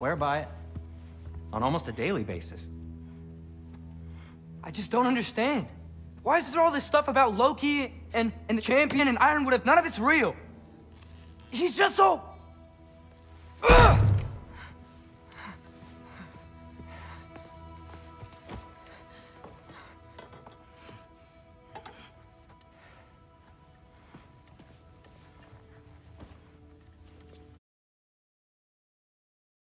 Swear by it. On almost a daily basis. I just don't understand. Why is there all this stuff about Loki and, and the champion and Ironwood if none of it's real? He's just so...